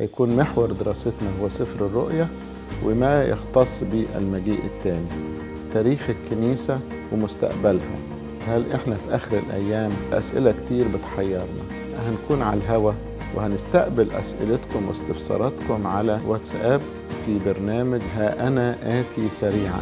هيكون محور دراستنا هو سفر الرؤية وما يختص بالمجيء الثاني تاريخ الكنيسة ومستقبلها. هل إحنا في آخر الأيام؟ أسئلة كتير بتحيرنا. هنكون على الهوا وهنستقبل أسئلتكم واستفساراتكم على واتساب في برنامج ها أنا آتي سريعا.